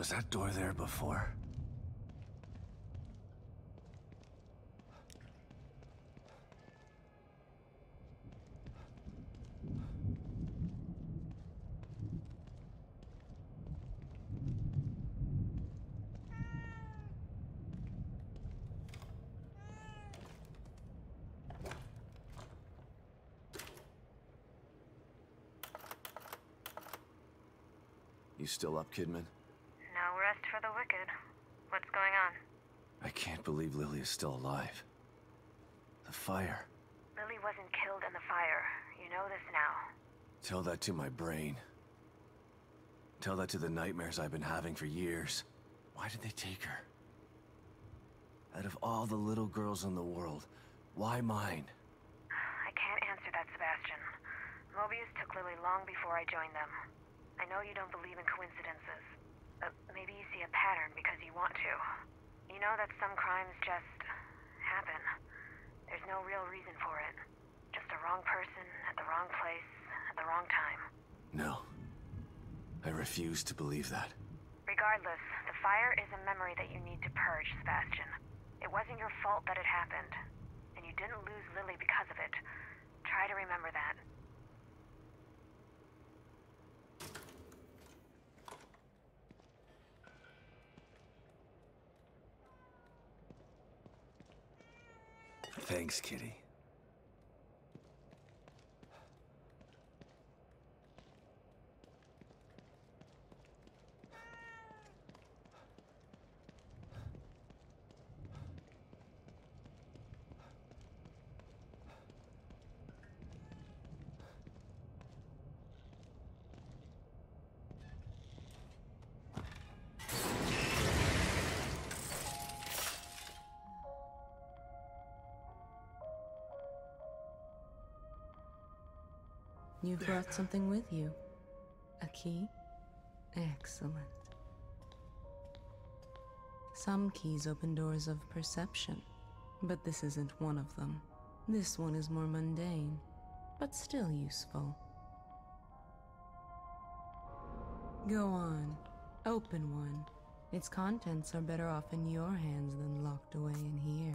Was that door there before? You still up, Kidman? No rest for the wicked. What's going on? I can't believe Lily is still alive. The fire. Lily wasn't killed in the fire. You know this now. Tell that to my brain. Tell that to the nightmares I've been having for years. Why did they take her? Out of all the little girls in the world, why mine? I can't answer that, Sebastian. Mobius took Lily long before I joined them. I know you don't believe in coincidences, but maybe you see a pattern because you want to. You know that some crimes just happen. There's no real reason for it. Just a wrong person at the wrong place at the wrong time. No. I refuse to believe that. Regardless, the fire is a memory that you need to purge, Sebastian. It wasn't your fault that it happened, and you didn't lose Lily because of it. Try to remember that. Thanks, Kitty. You brought something with you. A key? Excellent. Some keys open doors of perception, but this isn't one of them. This one is more mundane, but still useful. Go on. Open one. Its contents are better off in your hands than locked away in here.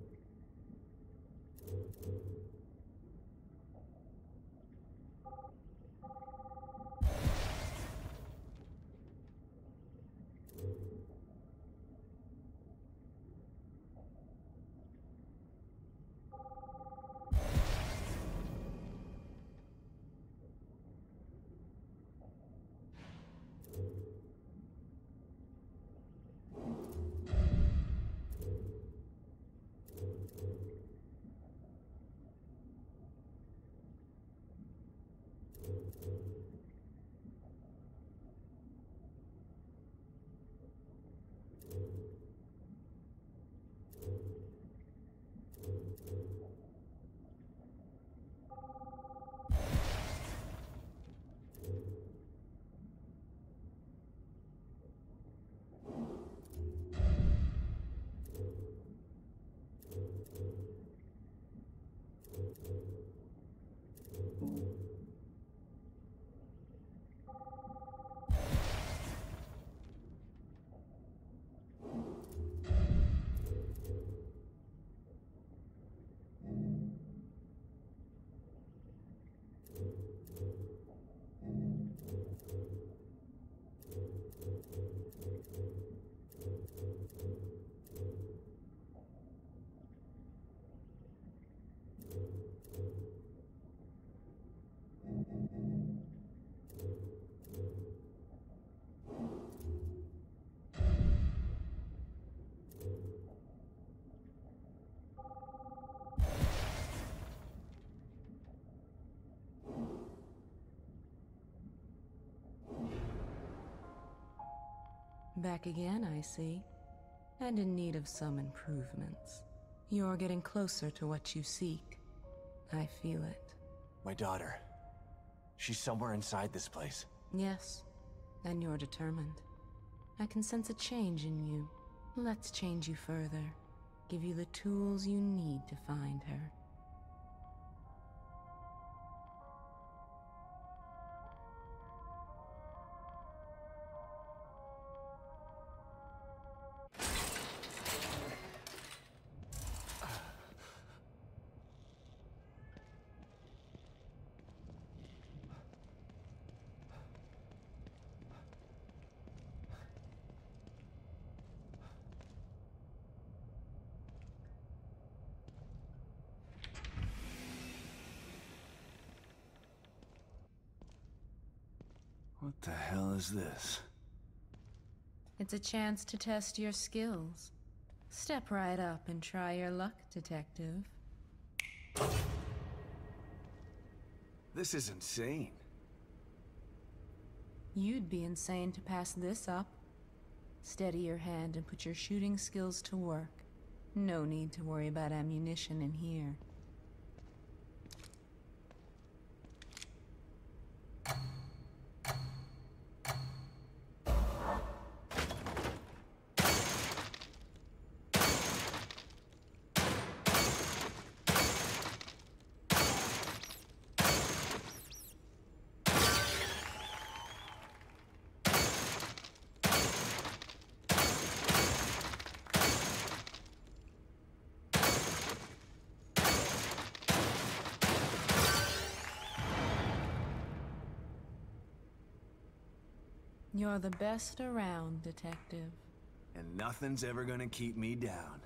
Back again, I see. And in need of some improvements. You're getting closer to what you seek. I feel it. My daughter. She's somewhere inside this place. Yes, and you're determined. I can sense a change in you. Let's change you further. Give you the tools you need to find her. Is this? It's a chance to test your skills. Step right up and try your luck, Detective. This is insane. You'd be insane to pass this up. Steady your hand and put your shooting skills to work. No need to worry about ammunition in here. You're the best around, Detective. And nothing's ever gonna keep me down.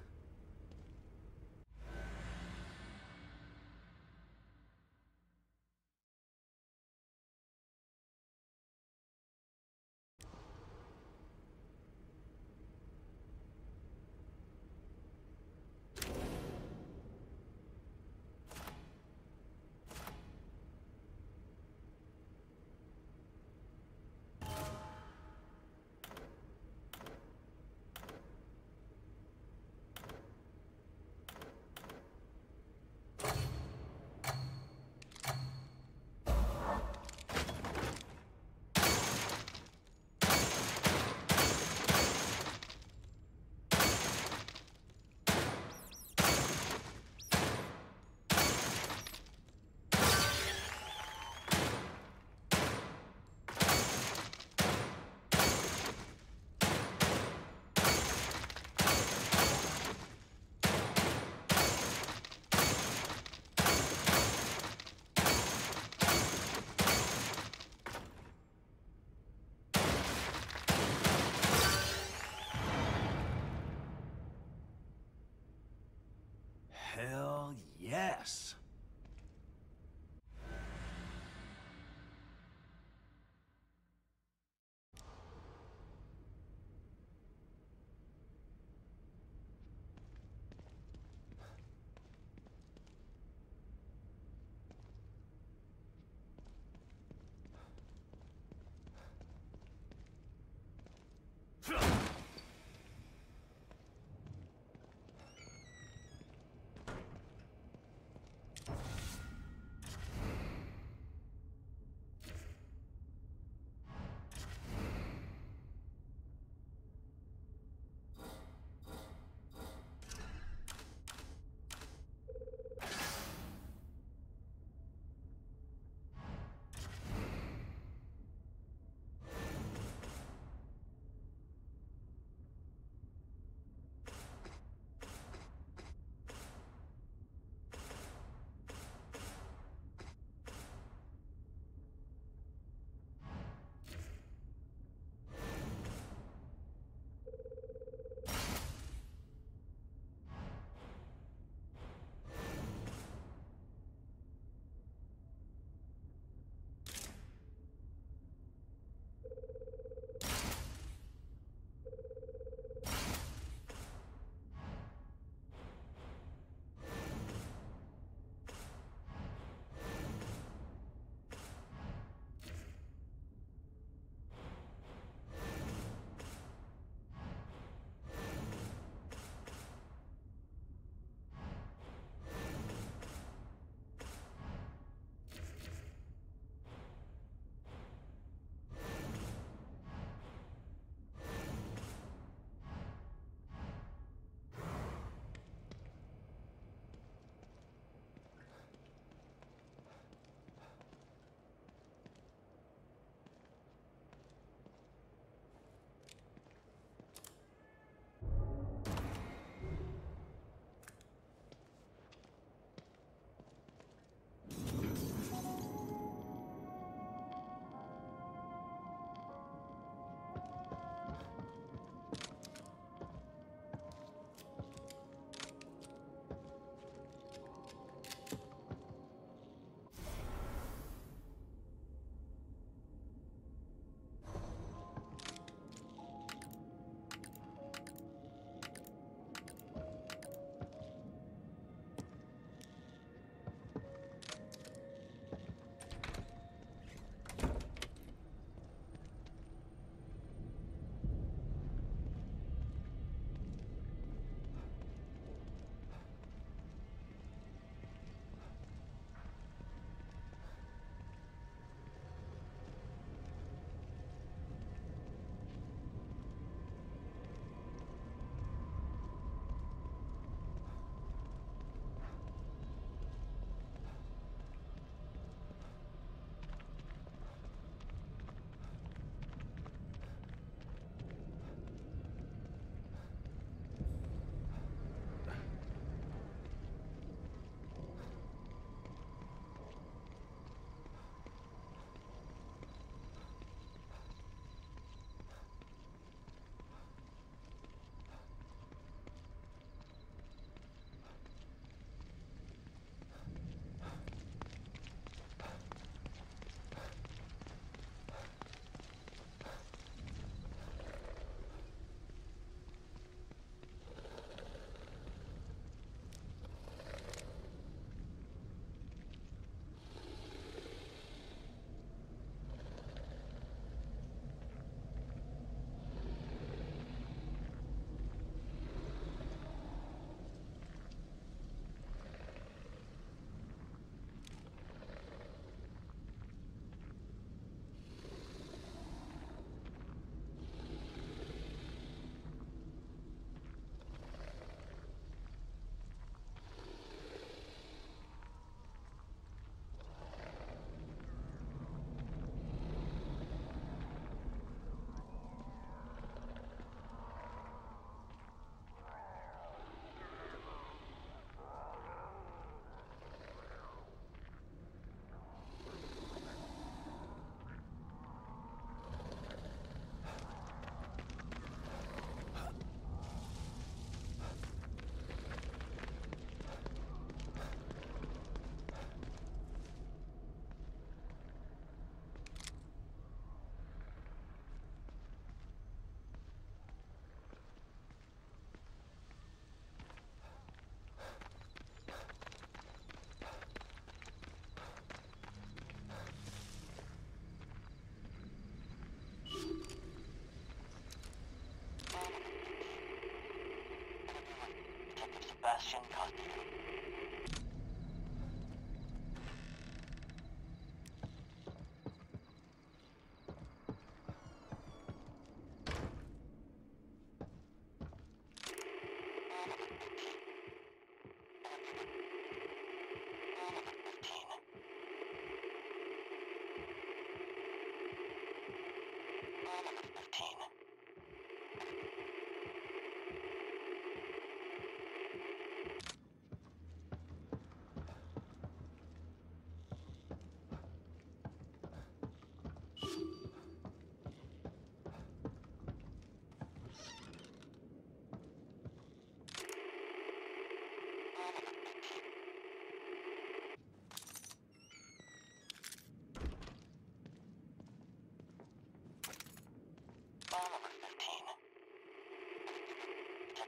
Sebastian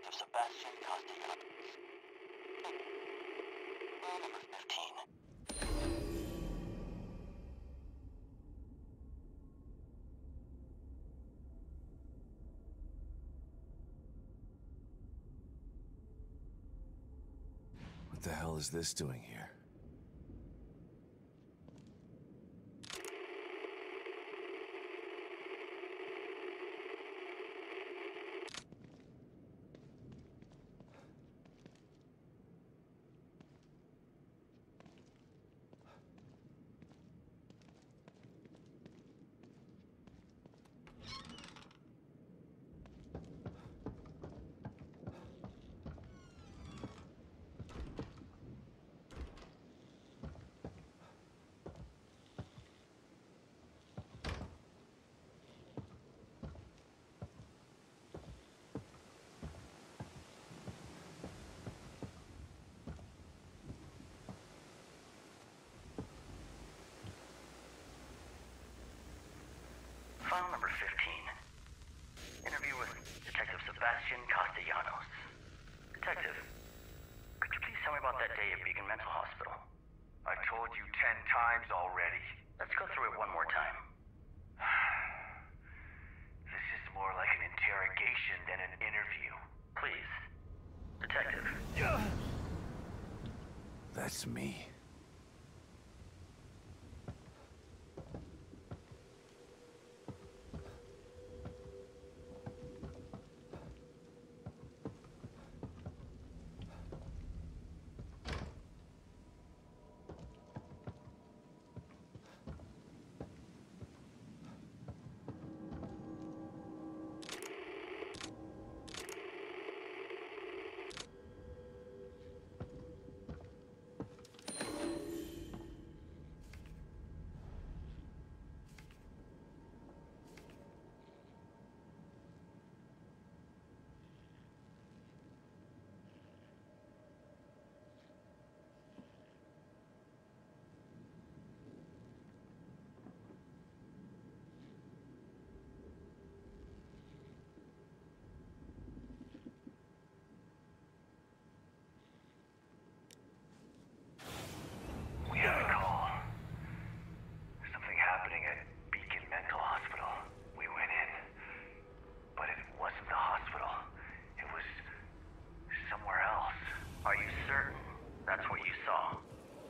Costa. Sebastian Castellanos. Number 15. What the hell is this doing here? Number 15. Interview with Detective Sebastian Castellanos. Detective, could you please tell me about that day at Beacon Mental Hospital? I told you ten times already. Let's go through it one more time. This is more like an interrogation than an interview. Please. Detective. That's me. We got a call. Something happening at Beacon Mental Hospital. We went in. But it wasn't the hospital. It was somewhere else. Are you certain that's what you saw?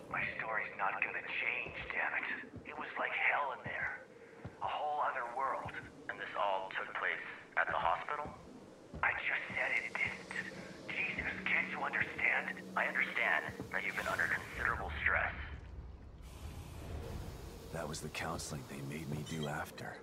My story's not gonna change, damn it. It was like hell in there. A whole other world. And this all took place at the hospital? I just said it didn't. Jesus, can't I understand that you've been under considerable stress. That was the counseling they made me do after.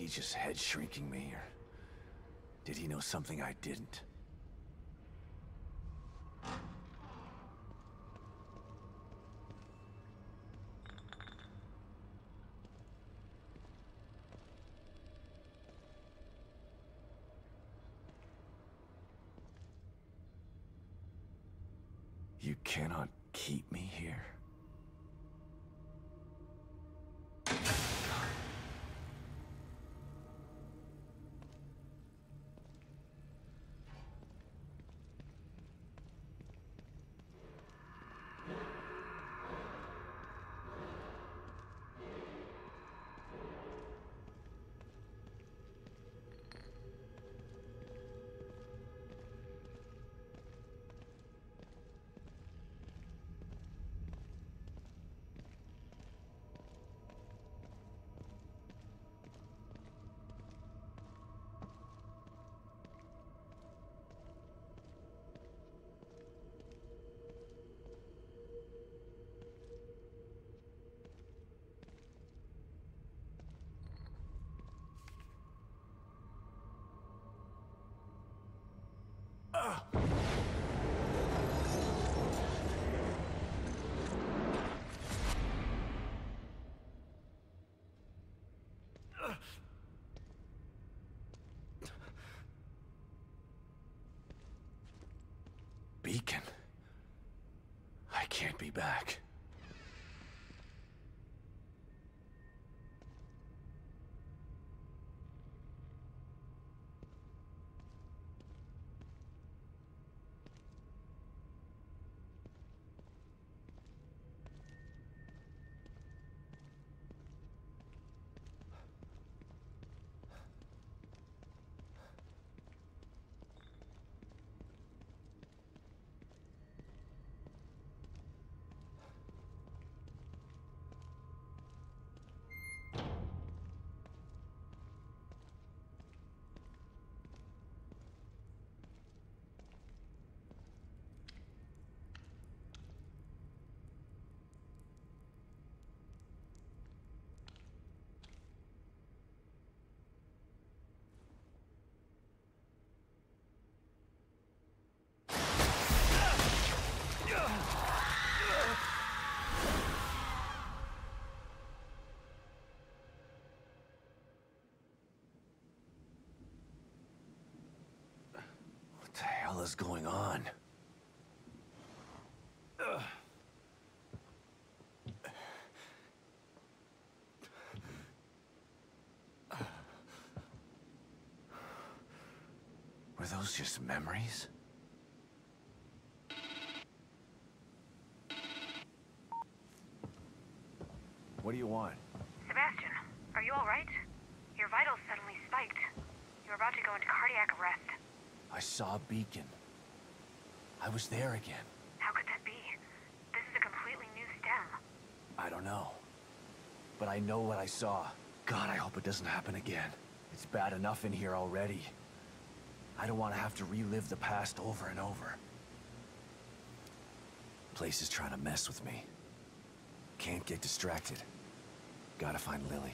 He just head shrinking me, or did he know something I didn't? Can't be back. What the hell is going on? Were those just memories? What do you want? Sebastian, are you alright? Your vitals suddenly spiked. You're about to go into cardiac arrest. I saw a beacon. I was there again. How could that be? This is a completely new STEM. I don't know. But I know what I saw. God, I hope it doesn't happen again. It's bad enough in here already. I don't want to have to relive the past over and over. Place is trying to mess with me. Can't get distracted. Gotta find Lily.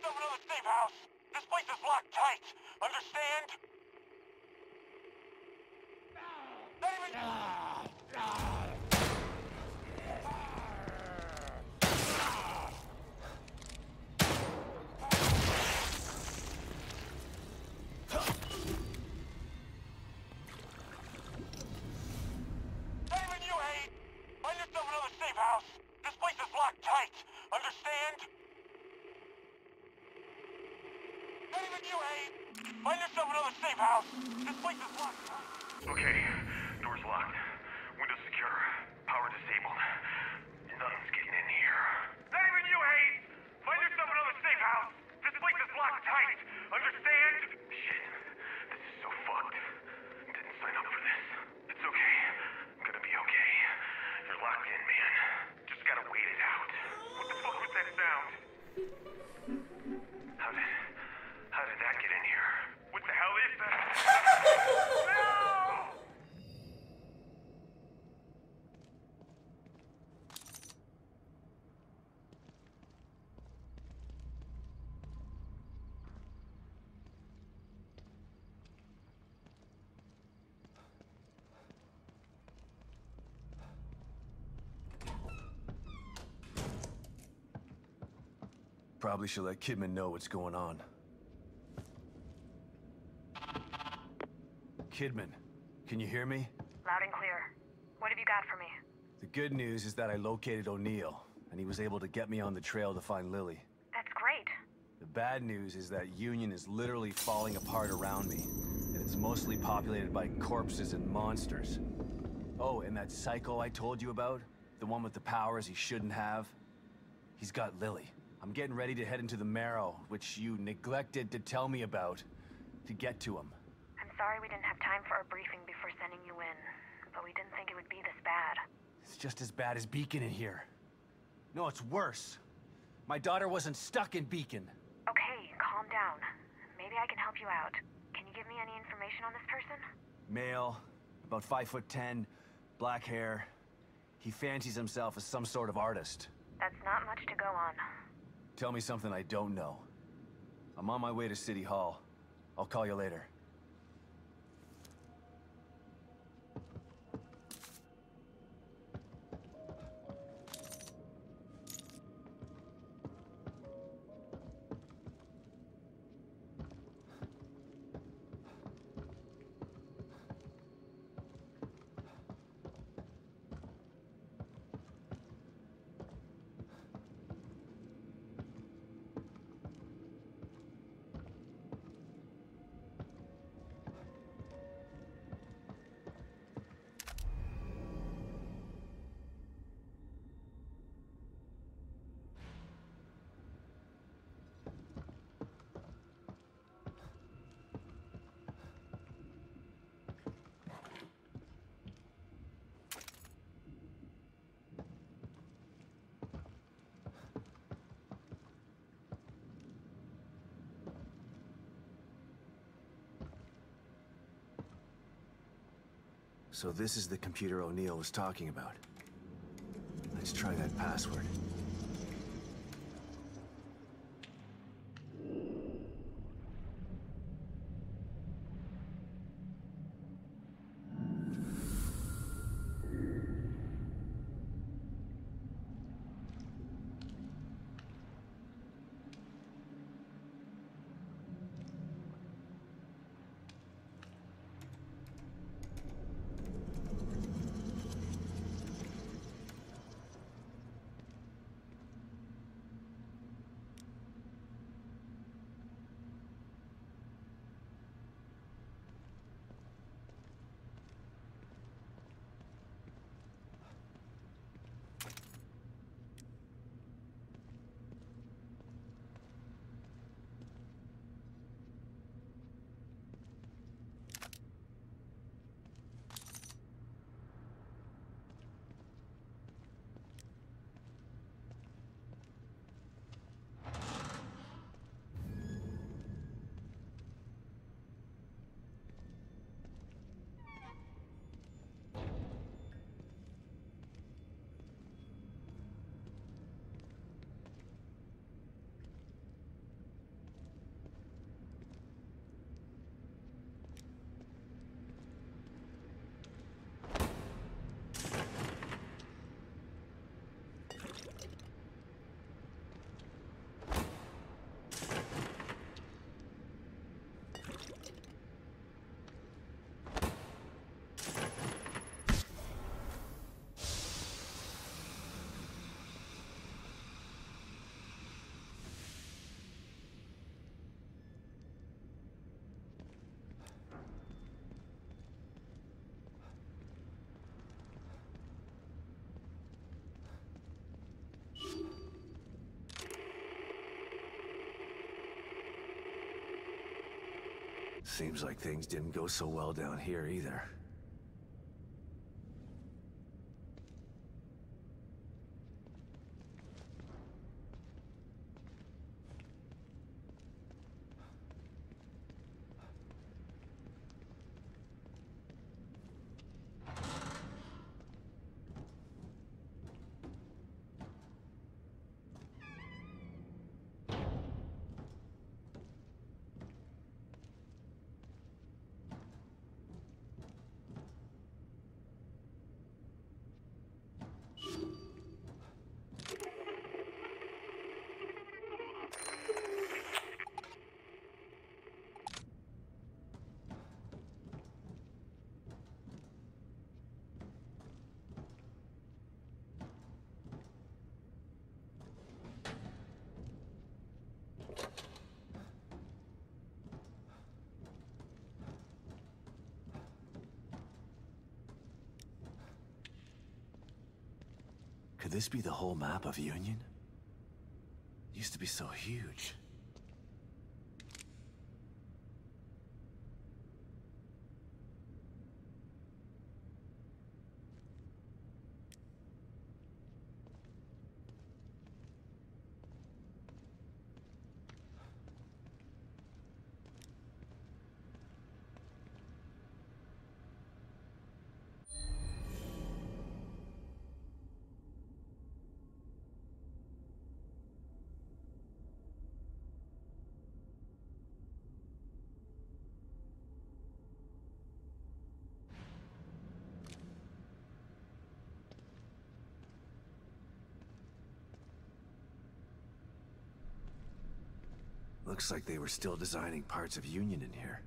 Get them to the safe house! This place is locked tight! Understand? Probably should let Kidman know what's going on. Kidman, can you hear me? Loud and clear. What have you got for me? The good news is that I located O'Neill, and he was able to get me on the trail to find Lily. That's great. The bad news is that Union is literally falling apart around me, and it's mostly populated by corpses and monsters. Oh, and that psycho I told you about? The one with the powers he shouldn't have? He's got Lily. I'm getting ready to head into the Marrow, which you neglected to tell me about, to get to him. I'm sorry we didn't have time for a briefing before sending you in, but we didn't think it would be this bad. It's just as bad as Beacon in here. No, it's worse. My daughter wasn't stuck in Beacon. Okay, calm down. Maybe I can help you out. Can you give me any information on this person? Male, about five foot ten, black hair. He fancies himself as some sort of artist. That's not much to go on. Tell me something I don't know. I'm on my way to City Hall. I'll call you later. So this is the computer O'Neill was talking about. Let's try that password. Seems like things didn't go so well down here either. Could this be the whole map of Union? Used to be so huge. Looks like they were still designing parts of Union in here.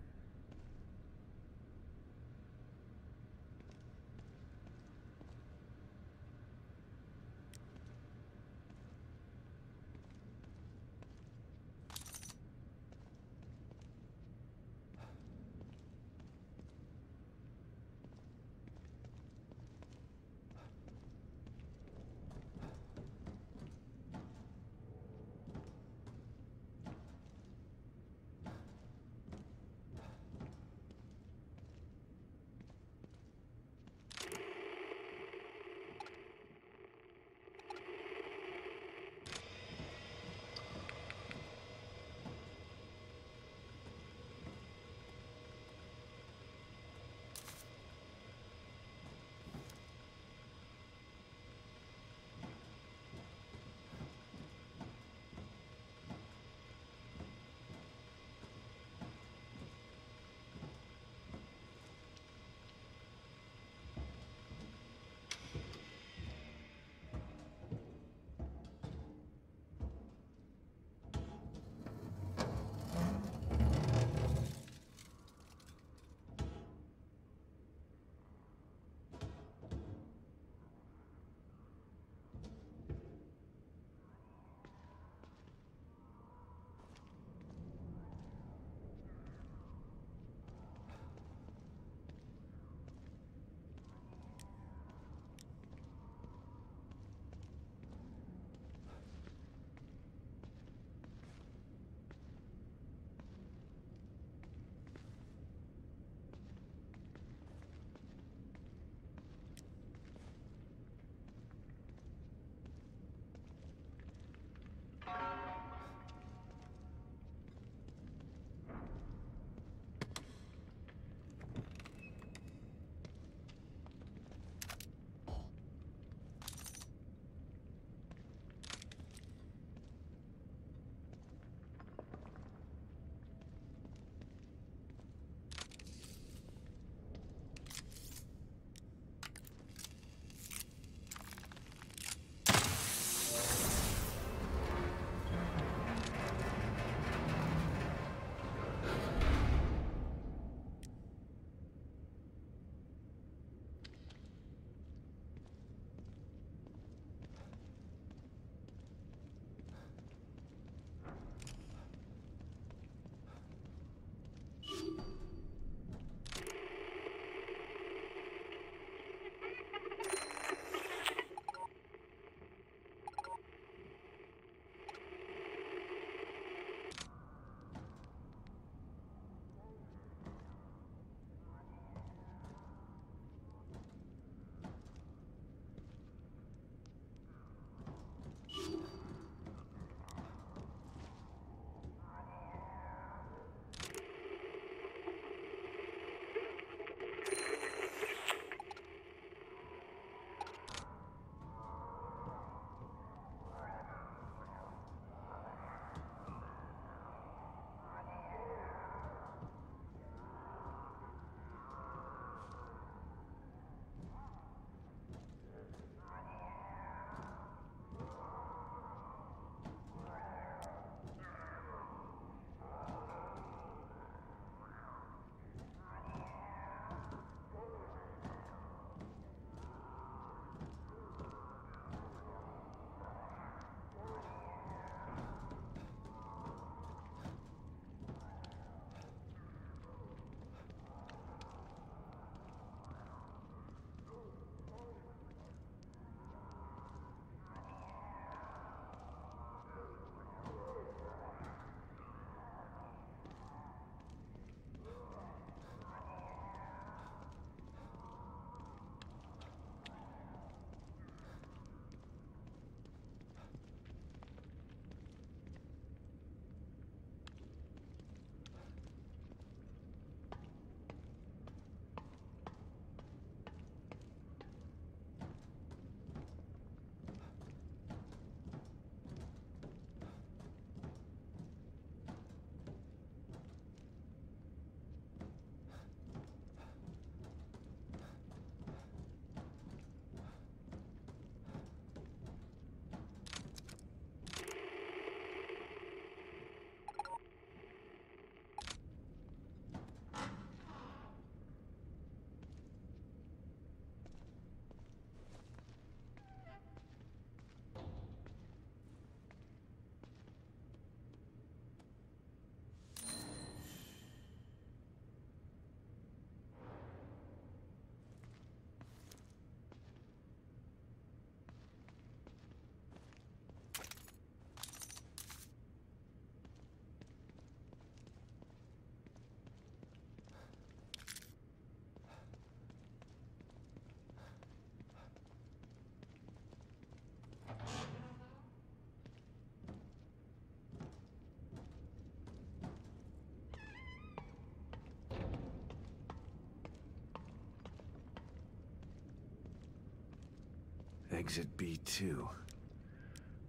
Exit B2.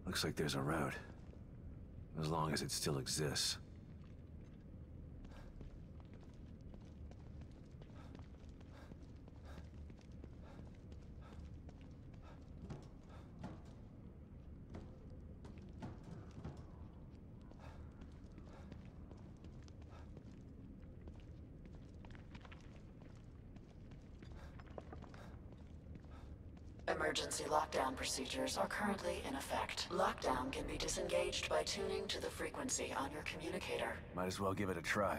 Looks like there's a route. As long as it still exists. Emergency lockdown procedures are currently in effect. Lockdown can be disengaged by tuning to the frequency on your communicator. Might as well give it a try.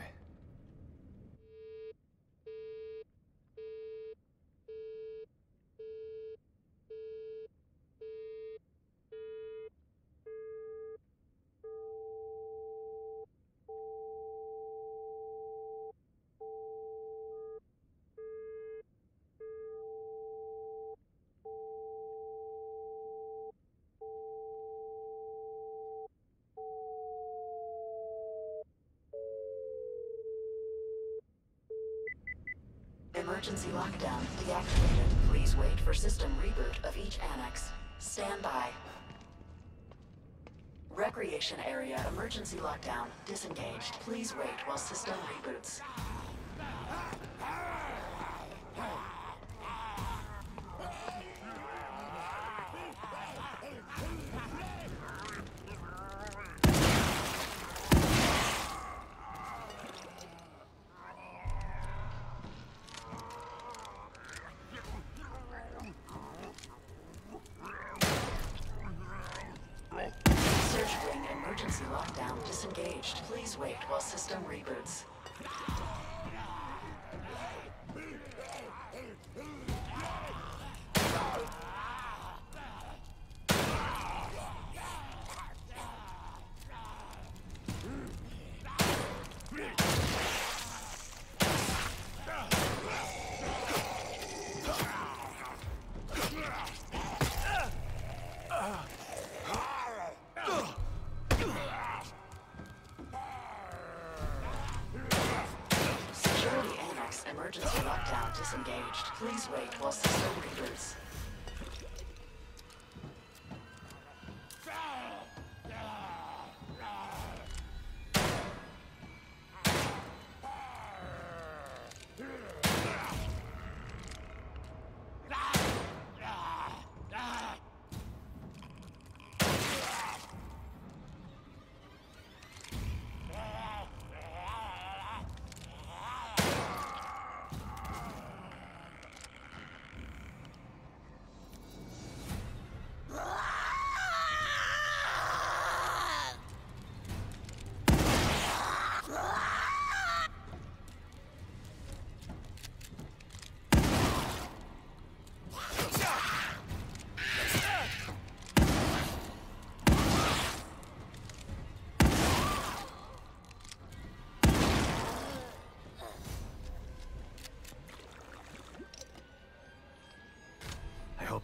Emergency lockdown disengaged. Please wait while system reboots. System reboots.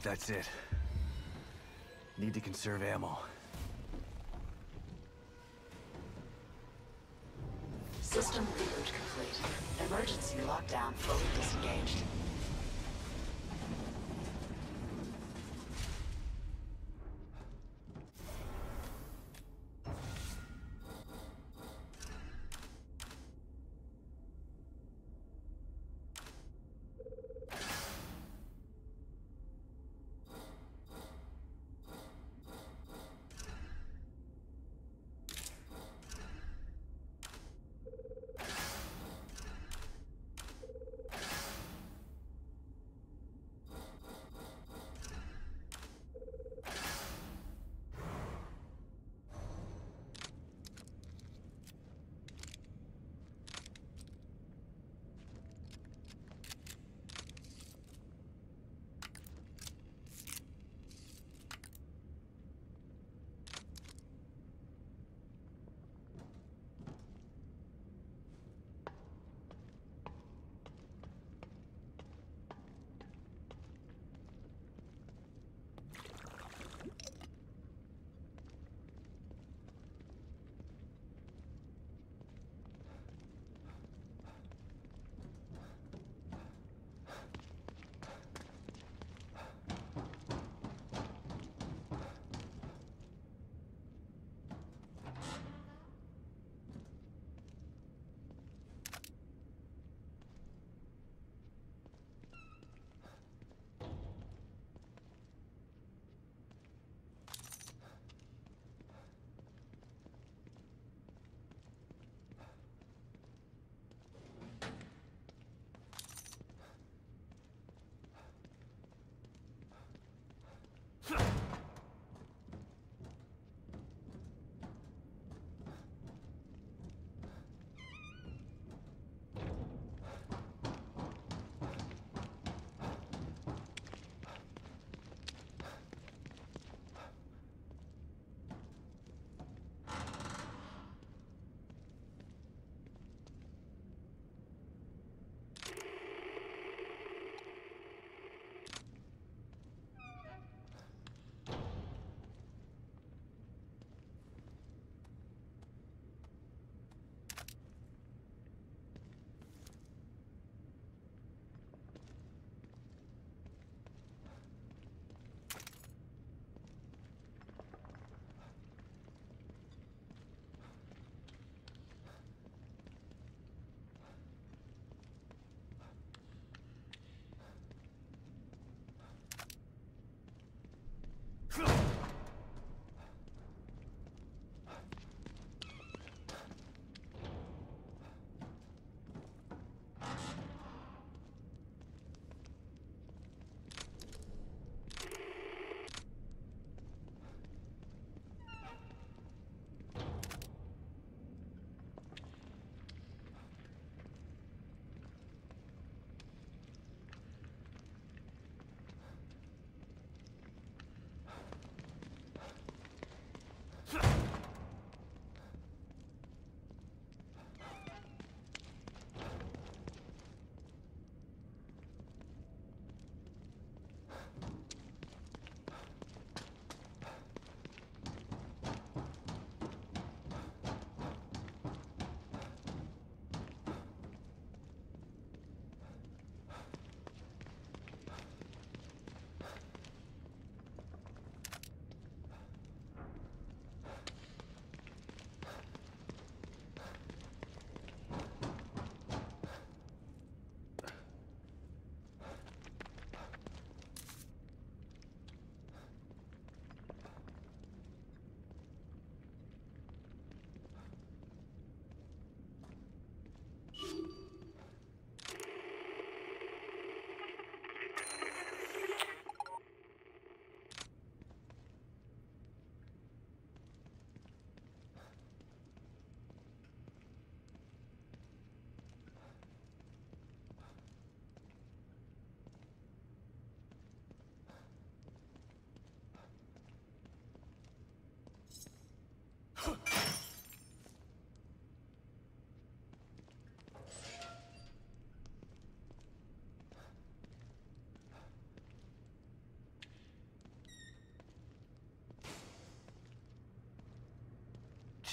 That's it. Need to conserve ammo.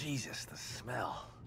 Jesus, the smell.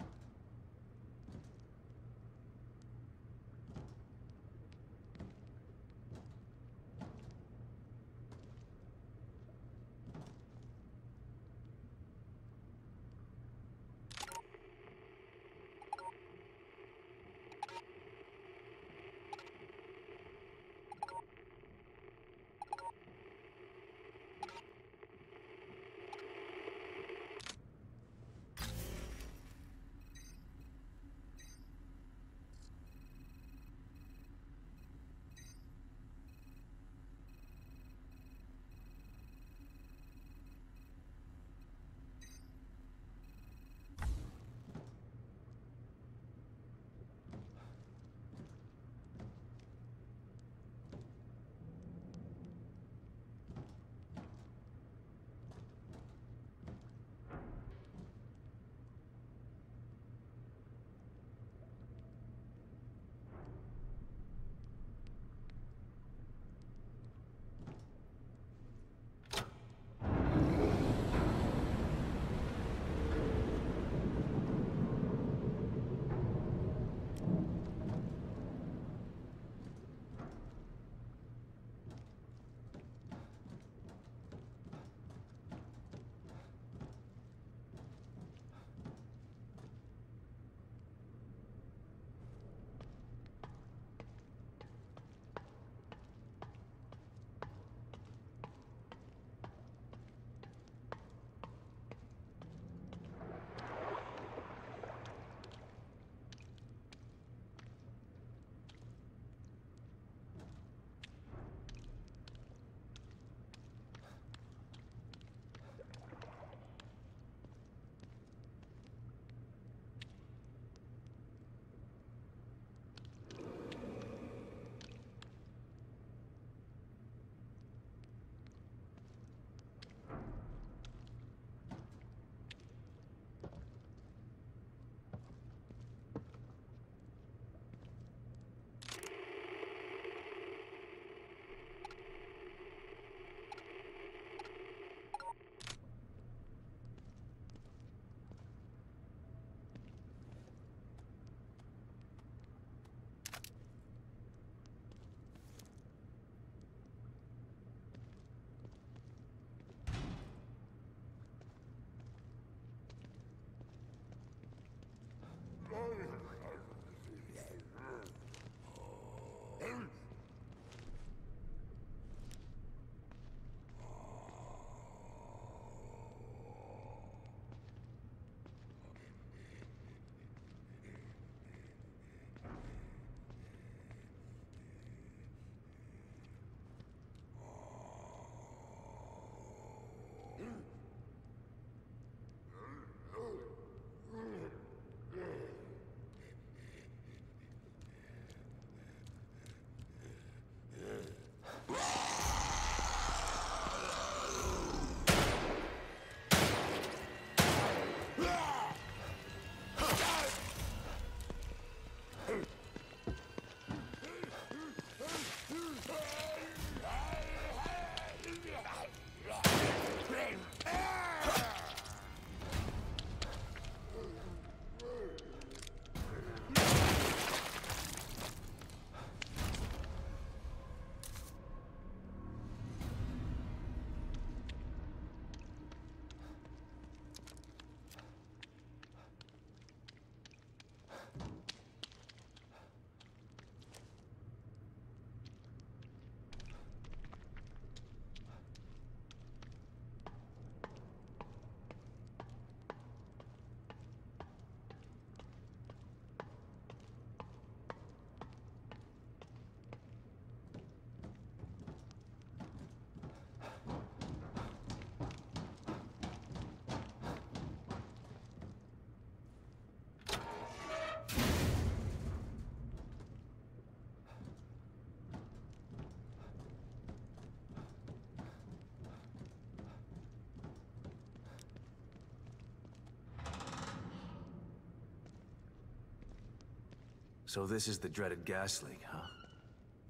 So this is the dreaded gas leak, huh?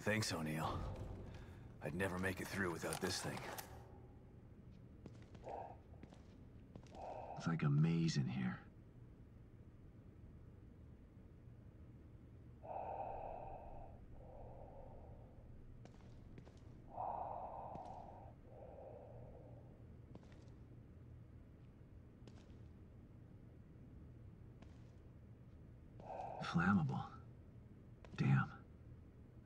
Thanks, O'Neal. I'd never make it through without this thing. It's like a maze in here. Flammable. Damn.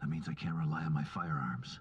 That means I can't rely on my firearms.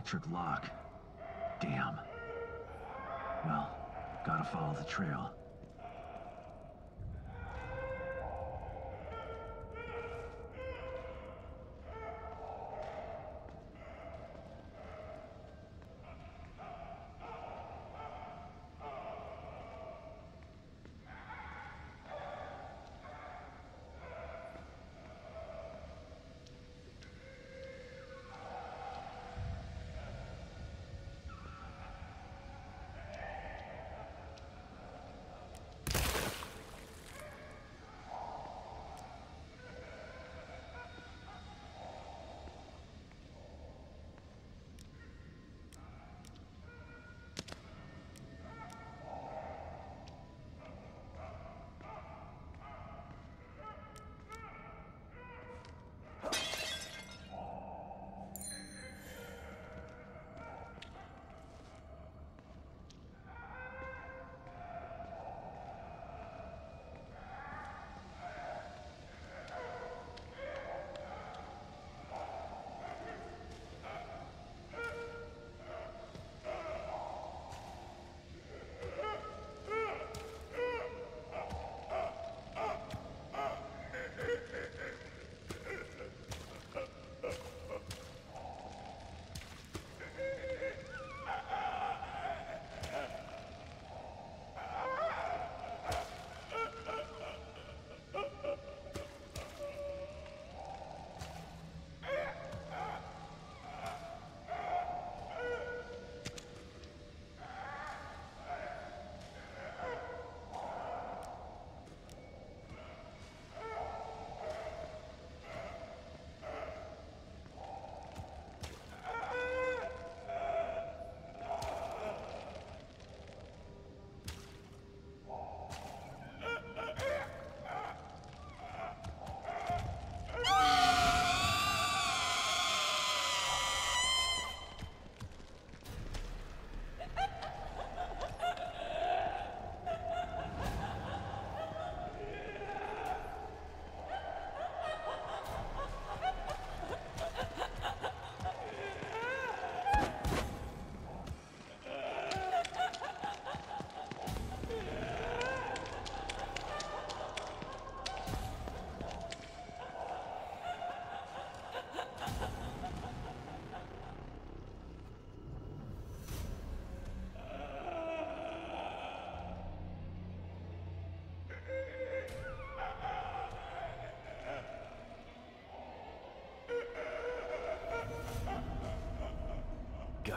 Electric lock. Damn. Well, gotta follow the trail.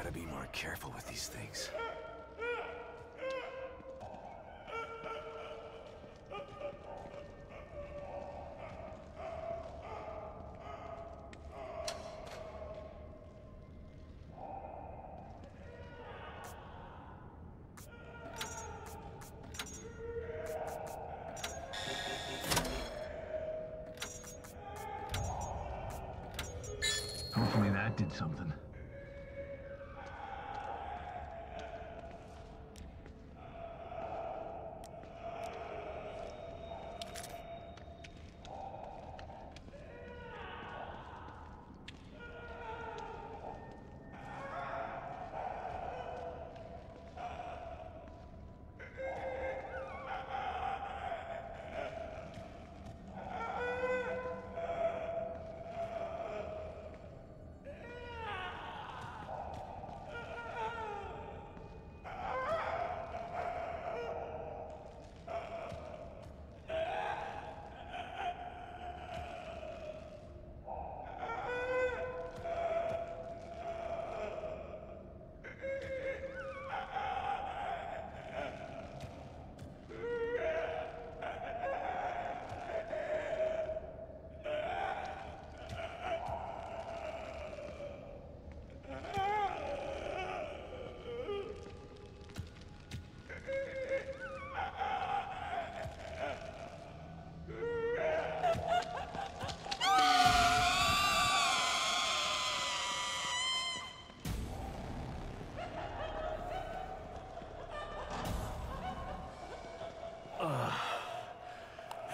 Gotta be more careful with these things. Hopefully that did something.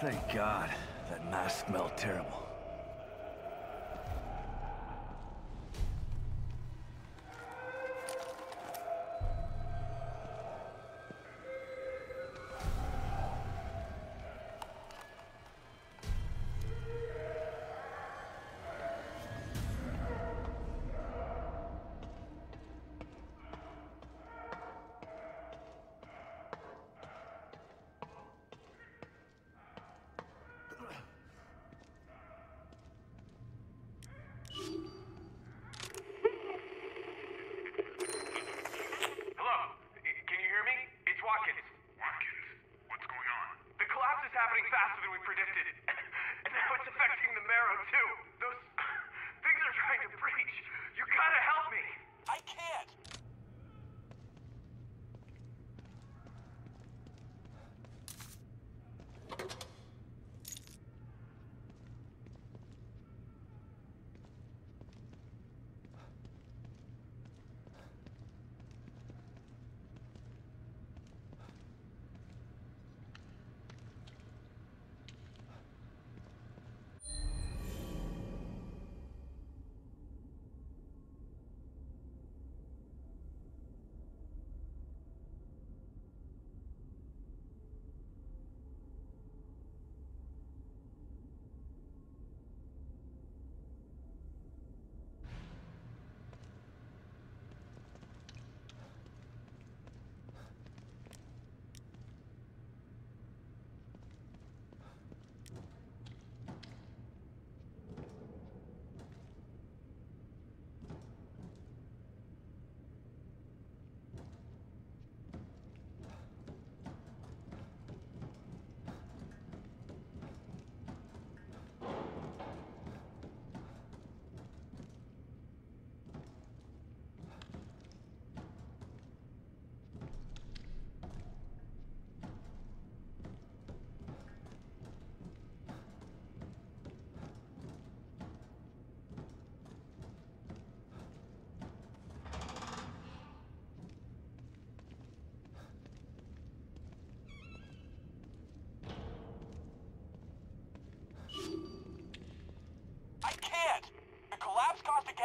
Thank God. That mask smelled terrible.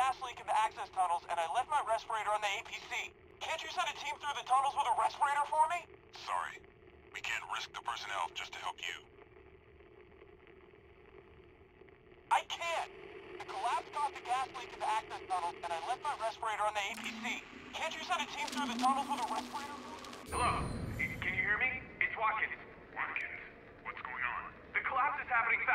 Gas leak in the access tunnels, and I left my respirator on the APC. Can't you send a team through the tunnels with a respirator for me? Sorry. We can't risk the personnel just to help you. I can't! The collapse caused a gas leak in the access tunnels, and I left my respirator on the APC. Can't you send a team through the tunnels with a respirator? Hello? Can you hear me? It's Watkins. Watkins, what's going on? The collapse is happening faster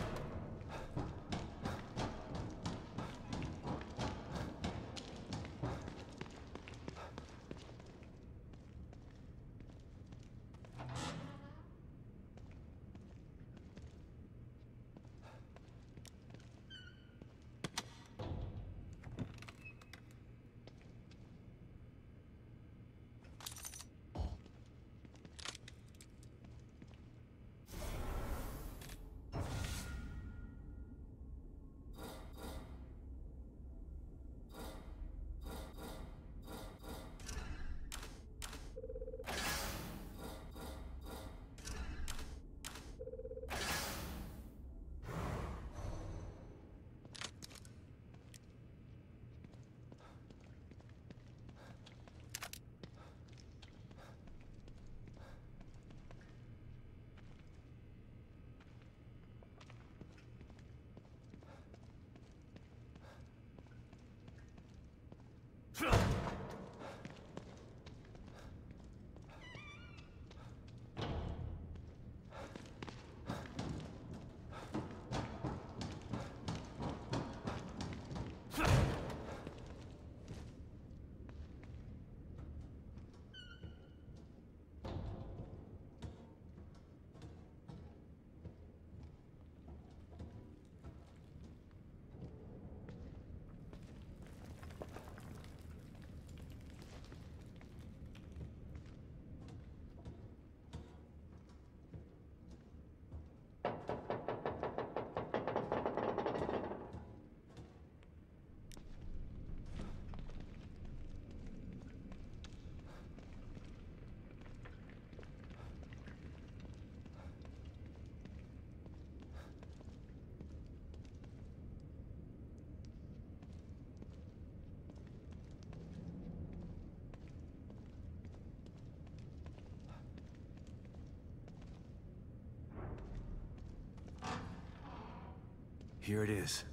Here it is.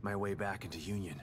My way back into Union.